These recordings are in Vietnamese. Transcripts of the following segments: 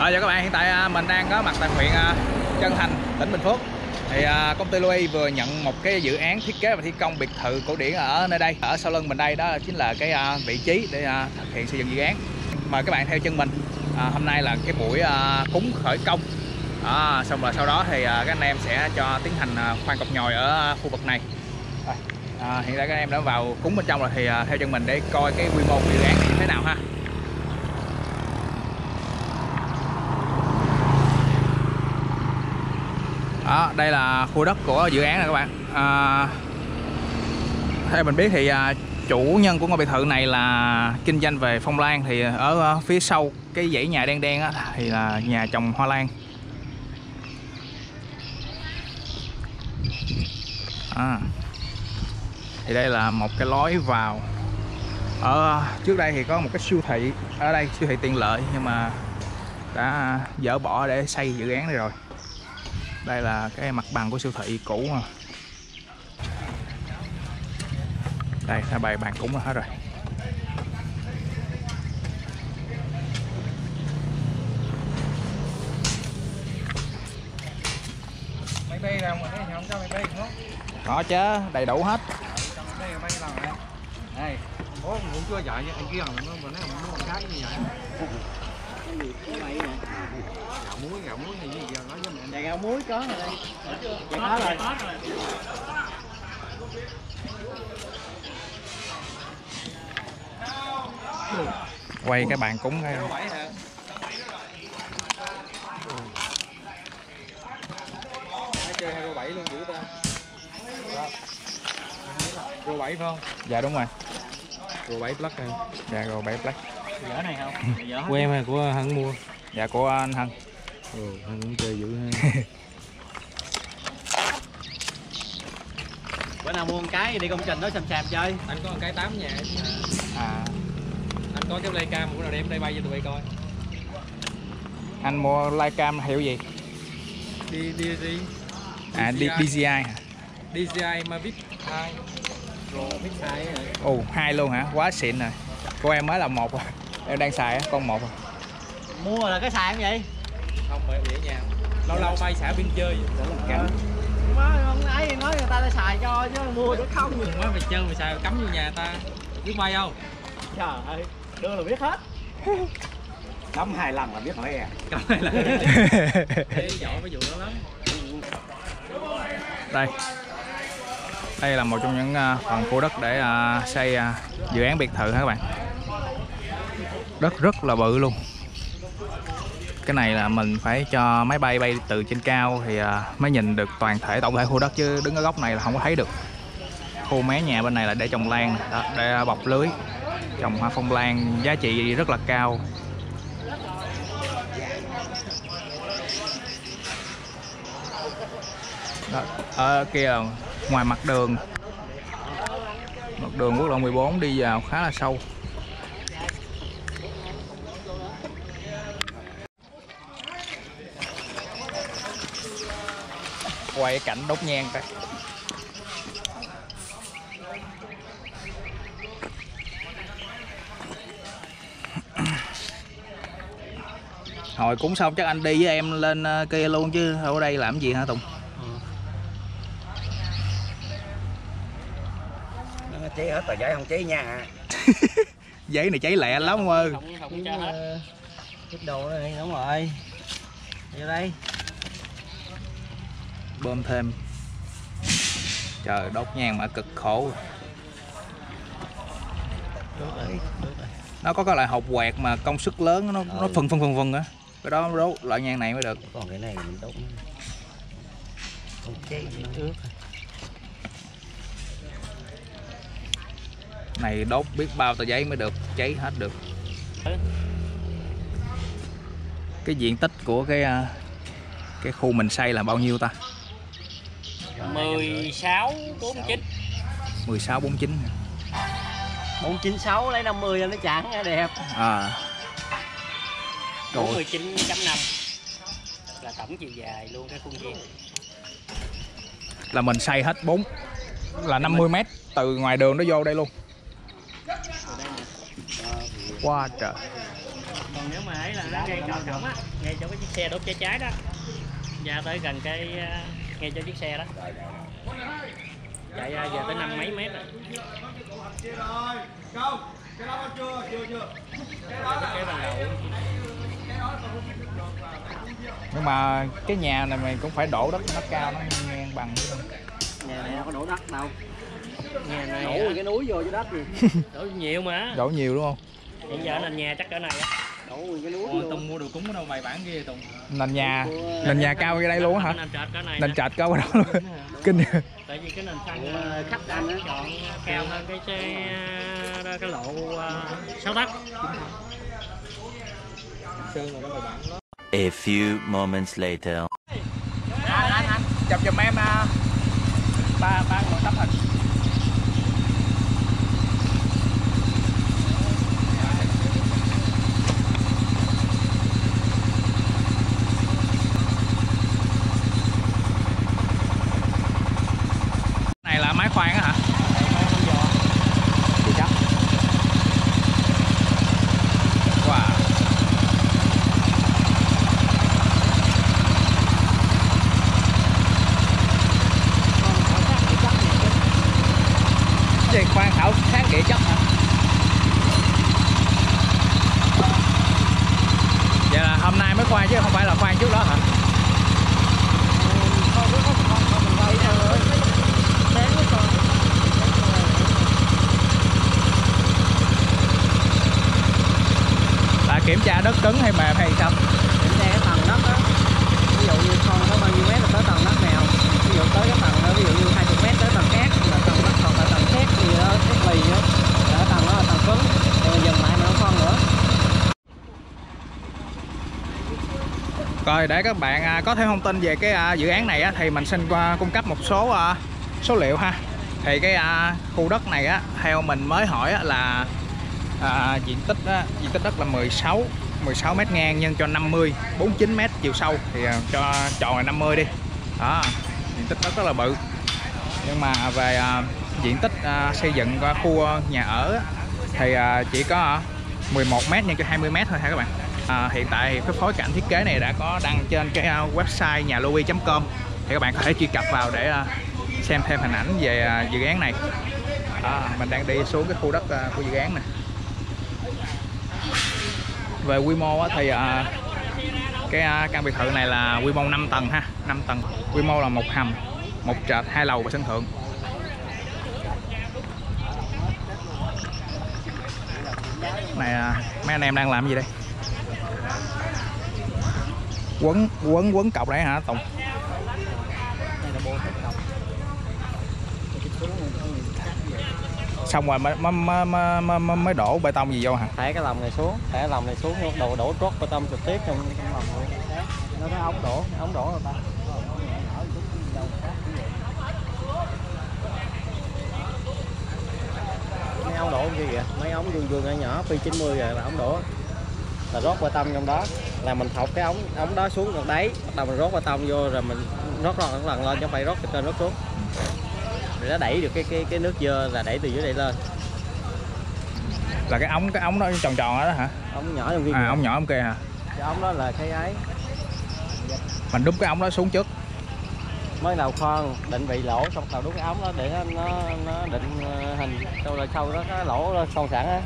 À, giờ các bạn, hiện tại à, mình đang có mặt tại huyện à, Trân Thành, tỉnh Bình Phước. Thì à, công ty Louis vừa nhận một cái dự án thiết kế và thi công biệt thự cổ điển ở nơi đây. Ở sau lưng mình đây đó chính là cái vị trí để thực hiện xây dựng dự án. Mời các bạn theo chân mình. À, hôm nay là cái buổi cúng khởi công. À, xong rồi sau đó thì các anh em sẽ cho tiến hành khoan cọc nhồi ở khu vực này. À, hiện tại các em đã vào cúng bên trong rồi thì theo chân mình để coi cái quy mô của dự án này như thế nào ha. Đó, đây là khu đất của dự án này các bạn. À, theo mình biết thì à, chủ nhân của ngôi biệt thự này là kinh doanh về phong lan thì ở ờ, phía sau cái dãy nhà đen đen á, thì là nhà trồng hoa lan. À, thì đây là một cái lối vào ở trước đây thì có một cái siêu thị ở đây siêu thị tiện lợi nhưng mà đã dỡ bỏ để xây dự án này rồi đây là cái mặt bằng của siêu thị cũ mà. Đây đã bày bàn cúng hết rồi. Máy bay đâu mà thấy không cho máy bay không? Có chứ đầy đủ hết. Đây là bay này đây bố cũng chưa dạy anh kia mà nó mà nó con cái như vậy gạo muối gạo muối thì gì giờ nói với mẹ gạo muối có rồi đây. Dạ có rồi. quay cái bàn cúng hả Thấy chơi hai bảy luôn dữ ta Rô bảy phải không? dạ đúng rồi Rô bảy plus này dạ rồi bảy black Dở này không? Dở Của em hay của Hân mua? dạ của anh hân. Ừ, Hân cũng chơi dữ ha. Bữa nào mua một cái đi công trình đó xàm xàm chơi. Anh có một cái tám nhà à. Anh có cái playcam bữa nào đem đây bay cho tụi bay coi. Anh mua livecam hiệu gì? Đi đi đi. À D- DJI hả? DJI Mavic 2 Pro Mix 2 hả? ồ hai luôn hả? Quá xịn rồi. Của em mới là một à. Em đang xài á con một à. Mua là cái xài không vậy? Không phải để nhà Lâu lâu bay xả biên chơi Cảnh Má không ấy nói người ta đã xài cho chứ mua được không. Đừng quá mày chơi mày xài cắm vô nhà ta Biết bay không? Trời ơi, đưa là biết hết. Đóng hai lần là biết hỏi à Cắm hay là Ê, giỏi cái vụ đó lắm đây đây là một trong những à, phần khu đất để à, xây à, dự án biệt thự ha các bạn đất rất là bự luôn. Cái này là mình phải cho máy bay bay từ trên cao thì à, mới nhìn được toàn thể tổng thể khu đất chứ đứng ở góc này là không có thấy được. Khu mé nhà bên này là để trồng lan đó, để bọc lưới trồng hoa phong lan giá trị rất là cao. Đó, ở kia ngoài mặt đường. Mặt đường quốc lộ 14 đi vào khá là sâu. Quay cái cảnh đốt nhang coi hồi cúng xong chắc anh đi với em lên ờ, kia luôn chứ ở đây làm gì hả Tùng Nó chế hết tờ giấy không chế nha giấy này cháy lẹ lắm ông ơi Không không. Cái đồ này đúng rồi. Vô đây. Bơm thêm. Trời đốt nhang mà cực khổ. Nó có cái loại hộp quẹt mà công suất lớn nó nó Ừ. phân phân phân phân á. Cái đó đốt loại nhang này mới được. Còn cái này mình đốt. Không này đốt biết bao tờ giấy mới được cháy hết được. Cái diện tích của cái à, cái khu mình xây là bao nhiêu ta 16 49 16 49 496 lấy 50 nó chẳng nghe đẹp. à. Ơi, 49.5 là tổng chiều dài luôn cái khuôn viên. là mình xây hết 4 là 50 mét từ ngoài đường nó vô đây luôn. Từ đây nè. quá trời. Còn nếu mà ấy là nó ngay chỗ cổng á ngay chỗ cái chiếc xe đốt cháy cháy đó. Ra tới gần cái ngay chỗ chiếc xe đó. Chạy ra về tới năm mấy mét rồi. Cái ban đầu nhưng mà cái nhà này mày cũng phải đổ đất nó cao nó ngang bằng. Nhà này đâu có đổ đất đâu. Nhà này đổ á, cái núi vô chứ đất gì đổ nhiều mà. Đổ nhiều đúng không? Hiện giờ nền nhà chắc cỡ này á Ôi, Tùng mua đồ cúng ở đâu bày bán ghê Tùng nền nhà. Nền nhà cao như đây luôn hả? Nền trệt này nền cao ở đó luôn. Kinh tại vì cái nền xăng Ủa, ờ, khách anh á. chọn cao hơn cái xe đó, cái lộ ờ, sáu tấc Sơn là nó bày bán đó A few moments later. chụp giùm em à, ba ba người tấm hình này là máy khoan á hả Chị chắc wow khảo địa chất hả? Vậy là hôm nay mới khoan chứ không phải là khoan trước đó hả? Là kiểm tra đất cứng hay mềm hay sao? Kiểm tra cái tầng đất á. Ví dụ như con có bao nhiêu mét là tới tầng đất nào? Ví dụ tới cái tầng đó, ví dụ như 20 mét tới tầng cát là tầng đất còn Ờ, là tầng thép gì đó á là cái tầng đó là tầng cứng rồi dần lại mà nó không nữa Rồi để các bạn à, có thêm thông tin về cái à, dự án này á, thì mình xin cung cấp một số à, số liệu ha. Thì cái khu đất này á theo mình mới hỏi á, là à, diện tích á, diện tích đất là 16 16 mét ngang nhân cho 50 49 mét chiều sâu thì cho chọn là 50 đi. Đó, diện tích đất rất là bự. Nhưng mà về diện tích uh, xây dựng của khu ờ, nhà ở thì uh, chỉ có ờ, 11 mét nhân cho 20 mét thôi ha các bạn. À, hiện tại thì cái phối cảnh thiết kế này đã có đăng trên cái ờ, website nhà com. Thì các bạn có thể truy cập vào để xem thêm hình ảnh về à, dự án này. À, mình đang đi xuống cái khu đất của dự án này về quy mô thì cái căn biệt thự này là quy mô 5 tầng ha 5 tầng. Quy mô là một hầm một trệt hai lầu và sân thượng. Này à, mấy anh em đang làm gì đây? Quấn quấn quấn cọc đấy hả Tùng? Xong rồi mới mới mới mới, mới, đổ bê tông gì vô hả? Thả cái lòng này xuống thả cái lòng này xuống đổ đổ trót bê tông trực tiếp trong trong lòng luôn. Nó cái ống đổ ống đổ rồi ta. Ống đổ kia kìa mấy ống vuông vuông nhỏ nhỏ pi 90 rồi là ống đổ. Là rót bê tông trong đó. Là mình thọc cái ống ống đó xuống gần đáy bắt đầu mình rót bê tông vô rồi mình rót lần lần lên chứ phải rót từ trên rót xuống. Để nó đẩy được cái cái cái nước dơ là đẩy từ dưới đây lên. Là cái ống cái ống đó tròn tròn đó hả? Ống nhỏ trong kia. À ống nhỏ ống kia hả? Cái ống đó là cái ấy. Mình đúp cái ống đó xuống trước mới đầu khoan định vị lỗ xong đầu đút cái ống đó để nó nó, định ờ, hình sau rồi sau đó cái lỗ son sẵn á.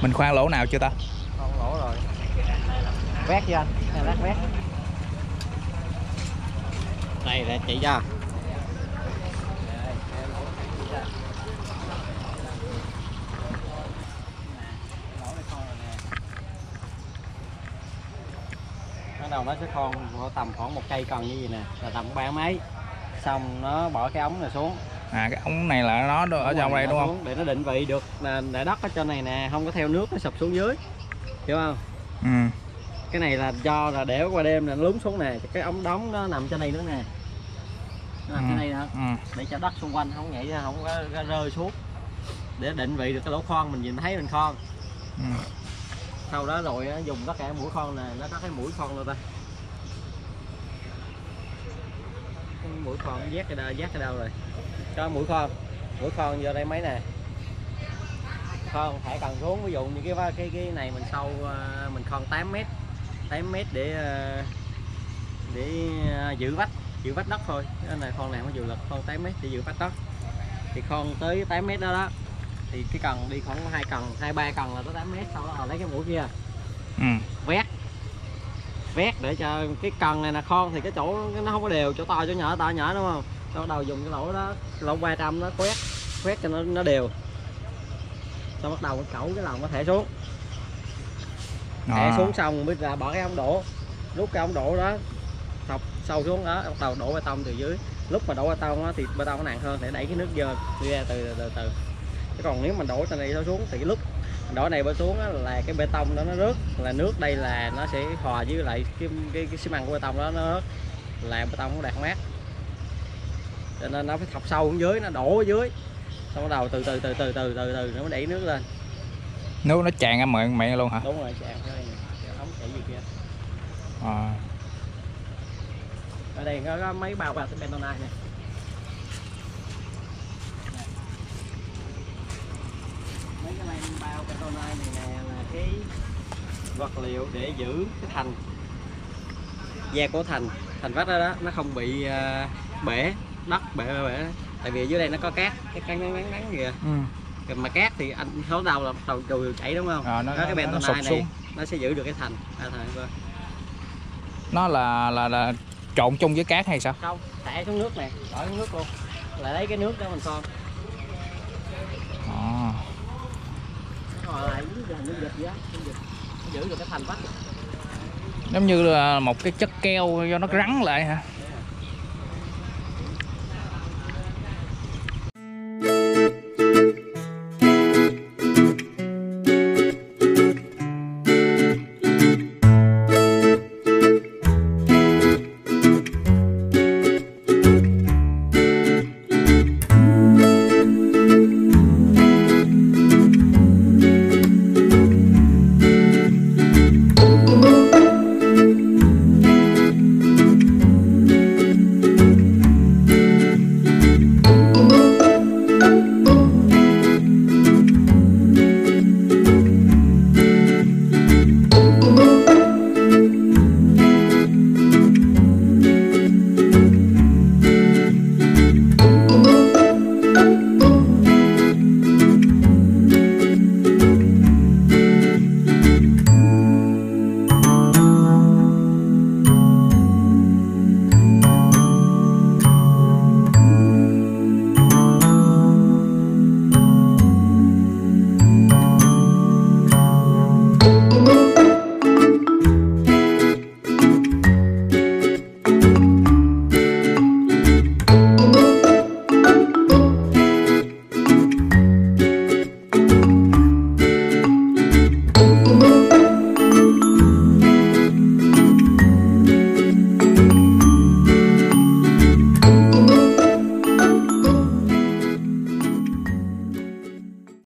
Mình khoan lỗ nào chưa ta? Con lỗ rồi. Vét chưa anh? Lát vét? Đây để chị cho bắt đầu nó sẽ khoan tầm khoảng một cây cần như vậy nè là tầm ba mấy? Xong nó bỏ cái ống này xuống. À cái ống này là nó ở Đúng trong rồi, đây nó đúng không? để nó định vị được là để đất ở trên này nè không có theo nước nó sụp xuống dưới. Hiểu không? Ừ. Cái này là do là để qua đêm là nó lún xuống nè cái ống đóng nó nằm trên đây nữa nè. Nó nằm trên đây nữa ừ. để cho đất xung quanh không nhảy ra không có rơi xuống. Để định vị được cái lỗ khoan mình nhìn thấy mình khoan. Ừ sau đó rồi dùng tất cả mũi con nè, nó có cái mũi con đâu ta? Cái mũi con vét cái đâu vét cái đâu rồi. Cho mũi con mũi con vô đây mấy nè. Con phải cần xuống ví dụ như cái cái cái này mình sâu à, mình con 8 mét 8 mét để à, để à, giữ vách giữ vách đất thôi. Cái này con này không dù lực, con 8 mét để giữ vách đất. Thì con tới 8 mét đó đó thì cái cần đi khoảng hai cần hai ba cần là tới 8 mét sau đó là lấy cái mũi kia. Ừ. vét. Vét để cho cái cần này là con thì cái chỗ nó không có đều chỗ to chỗ nhỏ to nhỏ đúng không? Sau bắt đầu dùng cái lỗ đó lỗ 300 nó quét quét cho nó nó đều. Sau bắt đầu cẩu cái lòng có thể xuống. Thẻ À. xuống xong mới ra bỏ cái ống đổ. Rút cái ống đổ đó thọc sâu xuống đó bắt đầu đổ bê tông từ dưới. Lúc mà đổ bê tông á, thì bê tông nó nặng hơn để đẩy cái nước dơ ra từ từ từ, từ. Chứ còn nếu mình đổ trên này nó xuống thì cái lúc đổ này bơi xuống là cái bê tông đó nó rớt. Là nước đây là nó sẽ hòa với lại cái cái, cái xi măng của bê tông đó nó rớt. Làm bê tông không đạt mát. Cho nên nó phải thọc sâu xuống dưới nó đổ ở dưới. Xong bắt đầu từ từ từ từ từ từ từ nó mới đẩy nước lên. Nước nó tràn ra miệng miệng luôn hả? Đúng rồi này nè không chảy gì kia à. ở đây có, có mấy bao bạc bentonite nè mấy cái này bao bentonite này nè là cái vật liệu để giữ cái thành. Da của thành thành vách đó, đó nó không bị à, bể đất bể bể, bể. Tại vì dưới đây nó có cát cái cát ngắn ngắn ngắn kìa. Ừ. Còn mà cát thì anh số đầu là đầu đầu chảy đúng không? À, nó- Đó, cái nó- nó bentonite sụp này xuống. nó sẽ giữ được cái thành. À, thành nó là là là trộn chung với cát hay sao? Không thả xuống nước nè bỏ xuống nước luôn. Lại lấy cái nước đó mình son à. nó gọi là giống như nước dịch vậy á nước dịch nó giữ được cái thành vách giống như là một cái chất keo cho nó rắn lại hả?